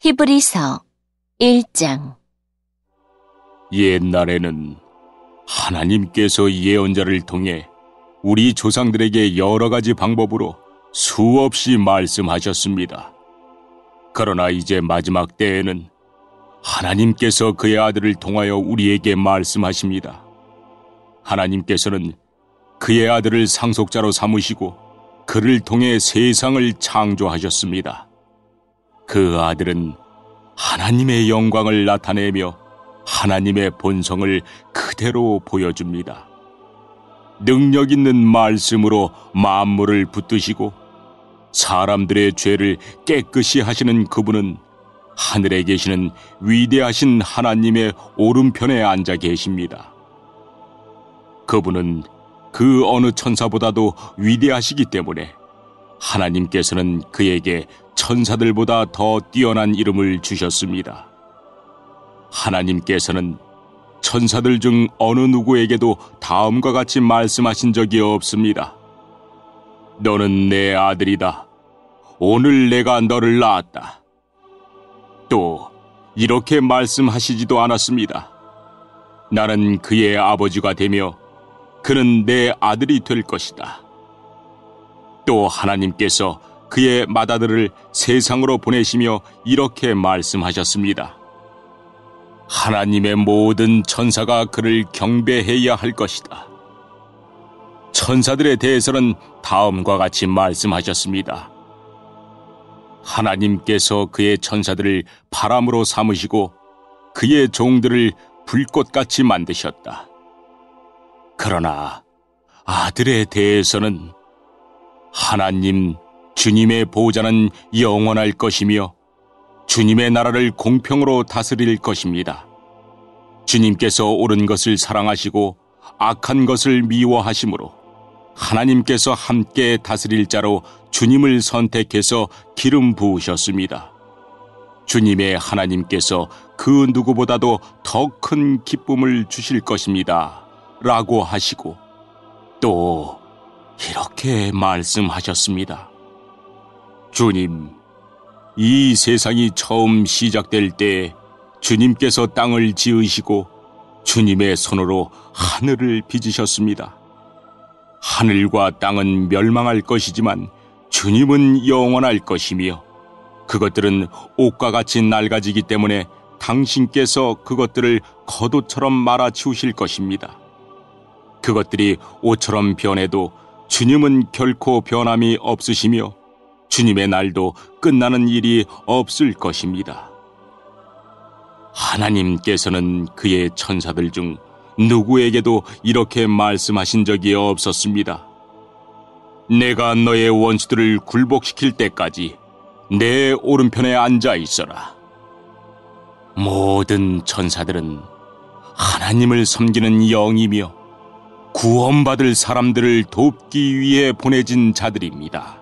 히브리서 1장 옛날에는 하나님께서 예언자를 통해 우리 조상들에게 여러 가지 방법으로 수없이 말씀하셨습니다. 그러나 이제 마지막 때에는 하나님께서 그의 아들을 통하여 우리에게 말씀하십니다. 하나님께서는 그의 아들을 상속자로 삼으시고 그를 통해 세상을 창조하셨습니다. 그 아들은 하나님의 영광을 나타내며 하나님의 본성을 그대로 보여줍니다. 능력 있는 말씀으로 만물을 붙드시고 사람들의 죄를 깨끗이 하시는 그분은 하늘에 계시는 위대하신 하나님의 오른편에 앉아 계십니다. 그분은 그 어느 천사보다도 위대하시기 때문에 하나님께서는 그에게 천사들보다 더 뛰어난 이름을 주셨습니다. 하나님께서는 천사들 중 어느 누구에게도 다음과 같이 말씀하신 적이 없습니다. 너는 내 아들이다. 오늘 내가 너를 낳았다. 또 이렇게 말씀하시지도 않았습니다. 나는 그의 아버지가 되며 그는 내 아들이 될 것이다. 또 하나님께서 그의 맏아들을 세상으로 보내시며 이렇게 말씀하셨습니다. 하나님의 모든 천사가 그를 경배해야 할 것이다. 천사들에 대해서는 다음과 같이 말씀하셨습니다. 하나님께서 그의 천사들을 바람으로 삼으시고 그의 종들을 불꽃같이 만드셨다. 그러나 아들에 대해서는 하나님 주님의 보호자는 영원할 것이며 주님의 나라를 공평으로 다스릴 것입니다. 주님께서 옳은 것을 사랑하시고 악한 것을 미워하심으로 하나님께서 함께 다스릴 자로 주님을 선택해서 기름 부으셨습니다. 주님의 하나님께서 그 누구보다도 더 큰 기쁨을 주실 것입니다. 라고 하시고 또 이렇게 말씀하셨습니다. 주님, 이 세상이 처음 시작될 때 주님께서 땅을 지으시고 주님의 손으로 하늘을 빚으셨습니다. 하늘과 땅은 멸망할 것이지만 주님은 영원할 것이며 그것들은 옷과 같이 낡아지기 때문에 당신께서 그것들을 겉옷처럼 말아치우실 것입니다. 그것들이 옷처럼 변해도 주님은 결코 변함이 없으시며 주님의 날도 끝나는 일이 없을 것입니다. 하나님께서는 그의 천사들 중 누구에게도 이렇게 말씀하신 적이 없었습니다. 내가 너의 원수들을 굴복시킬 때까지 내 오른편에 앉아 있어라. 모든 천사들은 하나님을 섬기는 영이며 구원받을 사람들을 돕기 위해 보내진 자들입니다.